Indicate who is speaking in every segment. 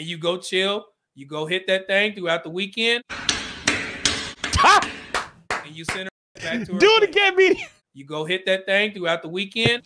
Speaker 1: and you go chill. You go hit that thing throughout the weekend, and you send her back to her.
Speaker 2: Do it
Speaker 1: place.
Speaker 2: again, media.
Speaker 1: You go hit that thing throughout the weekend,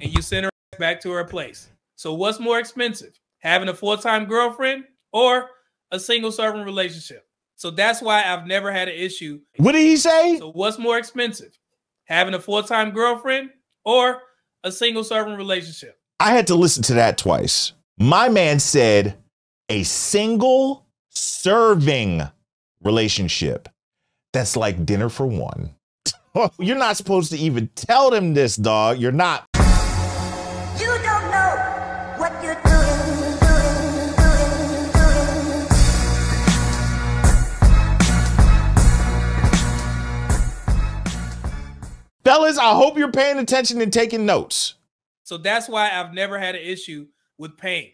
Speaker 1: and you send her back to her place. So, what's more expensive, having a full time girlfriend or a single serving relationship? So that's why I've never had an issue.
Speaker 2: What did he say?
Speaker 1: So, what's more expensive, having a full time girlfriend or a single serving relationship?
Speaker 2: I had to listen to that twice. My man said a single serving relationship. That's like dinner for one. You're not supposed to even tell them this, dog. You're not.
Speaker 3: You don't know what you're doing, doing, doing, doing.
Speaker 2: Fellas, I hope you're paying attention and taking notes.
Speaker 1: So that's why I've never had an issue with pain.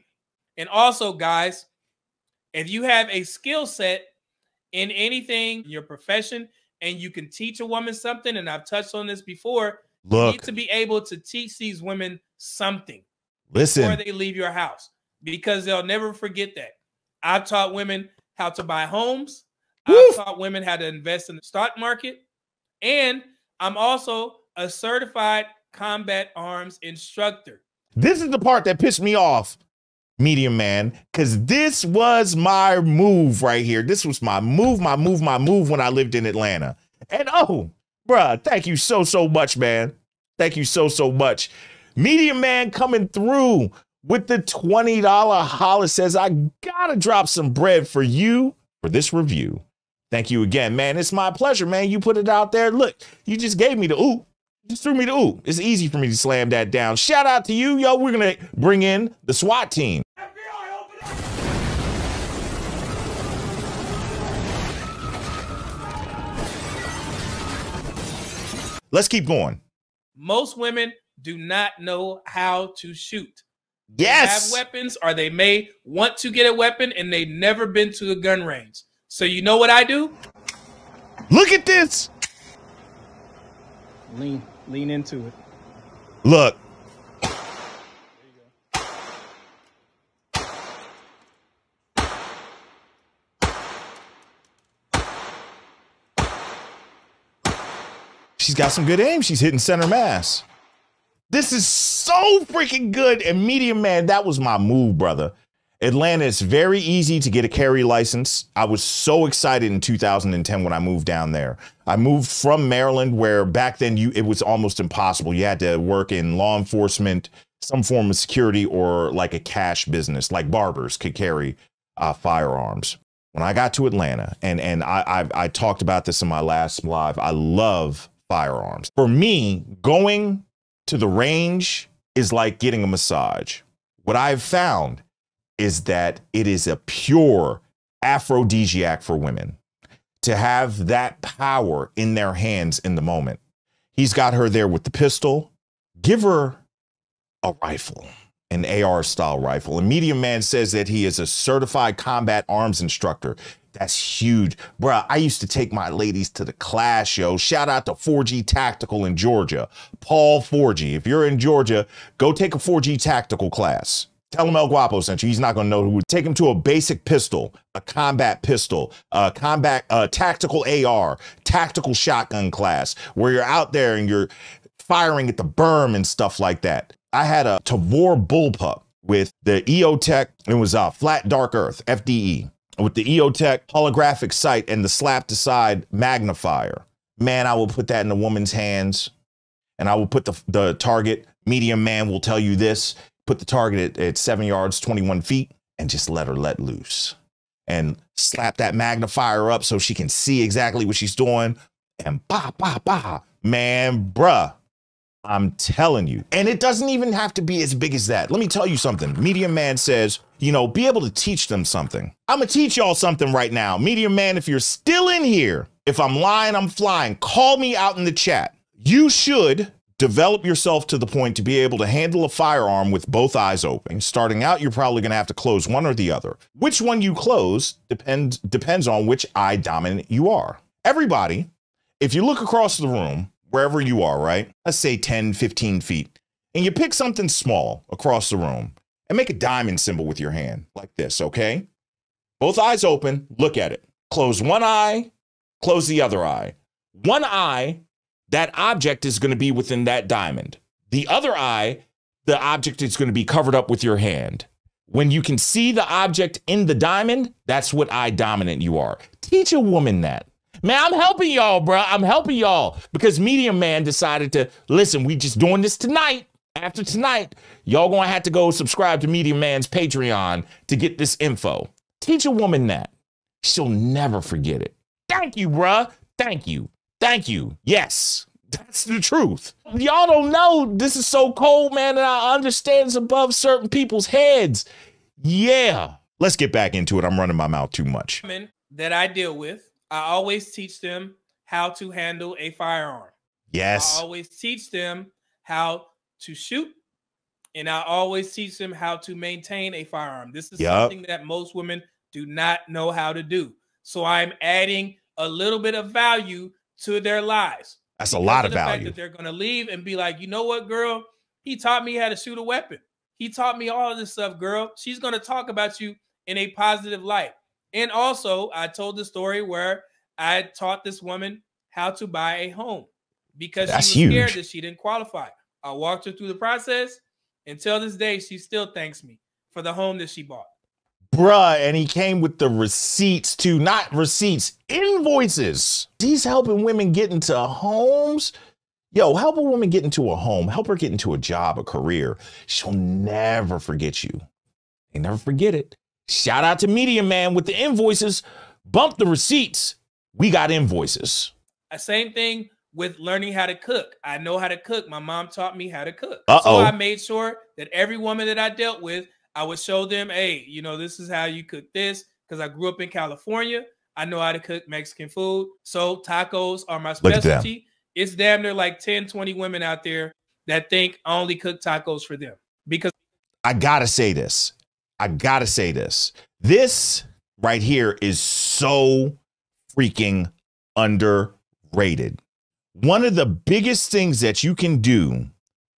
Speaker 1: And also, guys, if you have a skill set in anything, your profession, and you can teach a woman something, and I've touched on this before, you need to be able to teach these women something
Speaker 2: listen.
Speaker 1: before they leave your house because they'll never forget that. I've taught women how to buy homes.
Speaker 2: Woof.
Speaker 1: I've taught women how to invest in the stock market. And I'm also a certified combat arms instructor.
Speaker 2: This is the part that pissed me off, medium man, because this was my move right here. This was my move, my move, my move when I lived in Atlanta. And oh, bruh, thank you so, so much, man. Thank you so, so much. Medium man coming through with the $20 holla says, I gotta drop some bread for you for this review. Thank you again, man. It's my pleasure, man. You put it out there. Look, you just gave me the ooh. Just threw me the ooh. It's easy for me to slam that down. Shout out to you, yo. We're gonna bring in the SWAT team. Let's keep going.
Speaker 1: Most women do not know how to shoot.
Speaker 2: Yes.
Speaker 1: have weapons or they may want to get a weapon and they've never been to a gun range. So you know what I do?
Speaker 2: Look at this.
Speaker 1: Lean lean into it.
Speaker 2: Look. She's got some good aim. She's hitting center mass. This is so freaking good. And medium man, that was my move, brother. Atlanta is very easy to get a carry license. I was so excited in 2010 when I moved down there. I moved from Maryland, where back then you it was almost impossible. You had to work in law enforcement, some form of security, or like a cash business, like barbers could carry uh, firearms. When I got to Atlanta, and and I, I I talked about this in my last live, I love firearms. For me, going to the range is like getting a massage. What I've found is that it is a pure aphrodisiac for women to have that power in their hands in the moment. He's got her there with the pistol. Give her a rifle, an AR style rifle. A medium man says that he is a certified combat arms instructor. That's huge. Bruh, I used to take my ladies to the class, yo. Shout out to 4G Tactical in Georgia. Paul 4G. If you're in Georgia, go take a 4G Tactical class. Tell him El Guapo sent you. He's not going to know who. Would take him to a basic pistol, a combat pistol, a combat, uh, tactical AR, tactical shotgun class, where you're out there and you're firing at the berm and stuff like that. I had a Tavor bullpup with the EOTech. It was a Flat Dark Earth, FDE, with the EOTech holographic sight and the slap to side magnifier. Man, I will put that in the woman's hands and I will put the, the target. Medium man will tell you this put the target at, at seven yards, 21 feet, and just let her let loose and slap that magnifier up so she can see exactly what she's doing. And bah, bah, bah. Man, bruh, I'm telling you. And it doesn't even have to be as big as that. Let me tell you something. Medium Man says, you know, be able to teach them something. I'm gonna teach y'all something right now. Medium Man, if you're still in here, if I'm lying, I'm flying, call me out in the chat. You should develop yourself to the point to be able to handle a firearm with both eyes open. Starting out, you're probably going to have to close one or the other. Which one you close depends depends on which eye dominant you are. Everybody, if you look across the room, wherever you are, right? Let's say 10, 15 feet, and you pick something small across the room. and make a diamond symbol with your hand like this, okay? Both eyes open, look at it. Close one eye, close the other eye. One eye, that object is going to be within that diamond. The other eye, the object is going to be covered up with your hand. When you can see the object in the diamond, that's what eye dominant you are. Teach a woman that. Man, I'm helping y'all, bro. I'm helping y'all because Medium Man decided to listen. We just doing this tonight. After tonight, y'all gonna have to go subscribe to Medium Man's Patreon to get this info. Teach a woman that. She'll never forget it. Thank you, bruh. Thank you. Thank you. Yes, that's the truth. Y'all don't know this is so cold, man, and I understand it's above certain people's heads. Yeah. Let's get back into it. I'm running my mouth too much.
Speaker 1: women that I deal with, I always teach them how to handle a firearm.
Speaker 2: Yes.
Speaker 1: I always teach them how to shoot, and I always teach them how to maintain a firearm. This is
Speaker 2: Yup.
Speaker 1: something that most women do not know how to do. So I'm adding a little bit of value to their lives.
Speaker 2: That's a lot of
Speaker 1: the fact
Speaker 2: value.
Speaker 1: that they're going to leave and be like, you know what, girl? He taught me how to shoot a weapon. He taught me all of this stuff, girl. She's going to talk about you in a positive light. And also, I told the story where I taught this woman how to buy a home because
Speaker 2: That's
Speaker 1: she was scared that she didn't qualify. I walked her through the process. Until this day, she still thanks me for the home that she bought.
Speaker 2: Bruh, and he came with the receipts too, not receipts, invoices. He's helping women get into homes. Yo, help a woman get into a home, help her get into a job, a career. She'll never forget you. They never forget it. Shout out to Medium Man with the invoices. Bump the receipts. We got invoices.
Speaker 1: Uh, Same thing with learning how to cook. I know how to cook. My mom taught me how to cook.
Speaker 2: Uh-oh.
Speaker 1: So I made sure that every woman that I dealt with, I would show them, hey, you know, this is how you cook this. Because I grew up in California. I know how to cook Mexican food. So tacos are my
Speaker 2: Look at them.
Speaker 1: specialty. It's damn near like 10, 20 women out there that think I only cook tacos for them. Because
Speaker 2: I gotta say this. I gotta say this. This right here is so freaking underrated. One of the biggest things that you can do,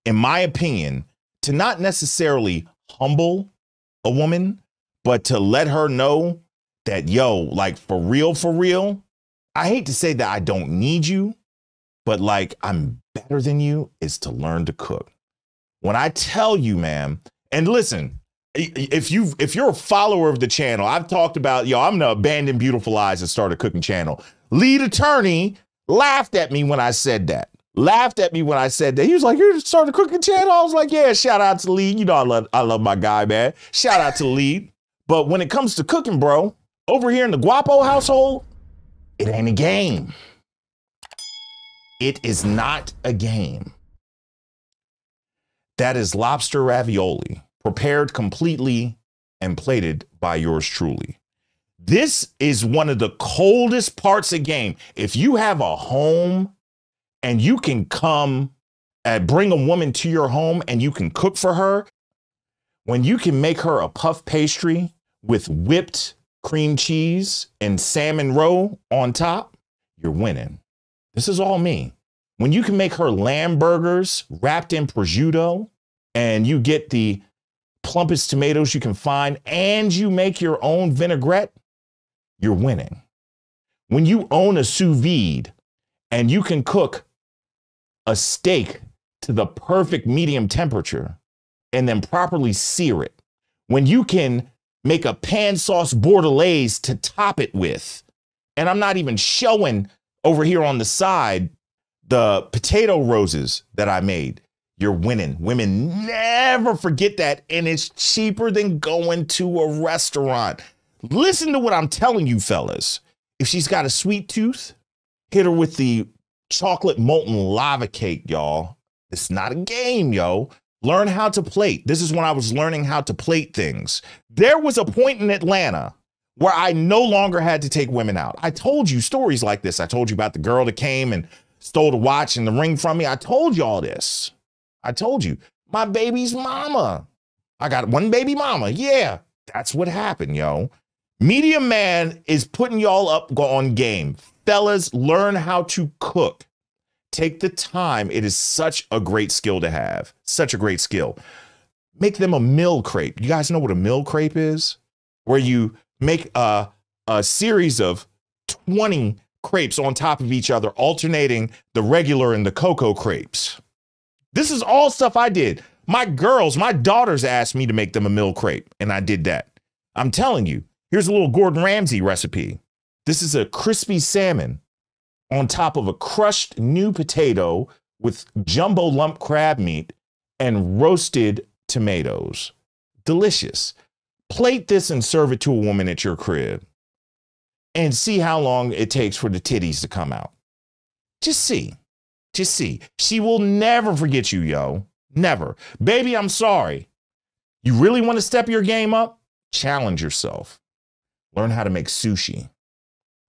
Speaker 2: in my opinion, to not necessarily humble a woman, but to let her know that, yo, like for real, for real, I hate to say that I don't need you, but like I'm better than you, is to learn to cook. When I tell you, ma'am, and listen, if you if you're a follower of the channel, I've talked about yo, I'm the abandoned Beautiful Lies and start a cooking channel. Lead attorney laughed at me when I said that. Laughed at me when I said that. He was like, "You're starting a cooking channel." I was like, "Yeah." Shout out to Lee. You know I love I love my guy, man. Shout out to Lee." But when it comes to cooking, bro, over here in the Guapo household, it ain't a game. It is not a game. That is lobster ravioli, prepared completely and plated by yours truly. This is one of the coldest parts of game. If you have a home and you can come and bring a woman to your home and you can cook for her, when you can make her a puff pastry with whipped cream cheese and salmon roe on top, you're winning. This is all me. When you can make her lamb burgers wrapped in prosciutto and you get the plumpest tomatoes you can find and you make your own vinaigrette, you're winning. When you own a sous vide and you can cook a steak to the perfect medium temperature and then properly sear it, when you can make a pan sauce bordelaise to top it with, and I'm not even showing over here on the side the potato roses that I made. You're winning. Women never forget that. And it's cheaper than going to a restaurant. Listen to what I'm telling you, fellas. If she's got a sweet tooth, hit her with the chocolate molten lava cake, y'all. It's not a game, yo. Learn how to plate. This is when I was learning how to plate things. There was a point in Atlanta where I no longer had to take women out. I told you stories like this. I told you about the girl that came and stole the watch and the ring from me. I told you all this. I told you. My baby's mama. I got one baby mama. Yeah, that's what happened, yo. Medium Man is putting y'all up on game. Fellas, learn how to cook. Take the time. It is such a great skill to have. Such a great skill. make them a mille crepe. You guys know what a mille crepe is? Where you make a, a series of 20 crepes on top of each other, alternating the regular and the cocoa crepes. This is all stuff I did. My girls, my daughters asked me to make them a mille crepe, and I did that. I'm telling you, here's a little Gordon Ramsay recipe. This is a crispy salmon on top of a crushed new potato with jumbo lump crab meat and roasted tomatoes. Delicious. Plate this and serve it to a woman at your crib and see how long it takes for the titties to come out. Just see. Just see. She will never forget you, yo. Never. Baby, I'm sorry. You really want to step your game up? Challenge yourself. Learn how to make sushi.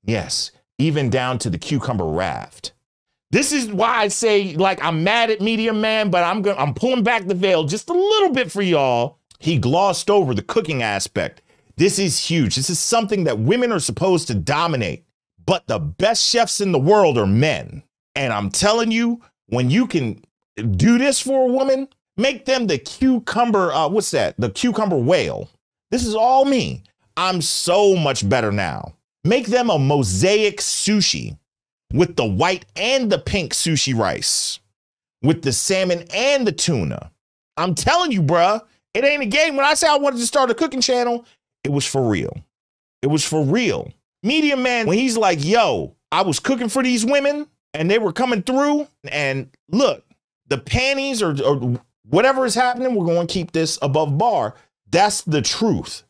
Speaker 2: Yes, even down to the cucumber raft. This is why I say, like, I'm mad at Medium Man, but I'm gonna I'm pulling back the veil just a little bit for y'all. He glossed over the cooking aspect. This is huge. This is something that women are supposed to dominate, but the best chefs in the world are men. And I'm telling you, when you can do this for a woman, make them the cucumber, uh, what's that? The cucumber whale. This is all me. I'm so much better now. Make them a mosaic sushi with the white and the pink sushi rice, with the salmon and the tuna. I'm telling you, bruh, it ain't a game. When I say I wanted to start a cooking channel, it was for real. It was for real. Medium man, when he's like, yo, I was cooking for these women and they were coming through, and look, the panties or, or whatever is happening, we're going to keep this above bar. That's the truth.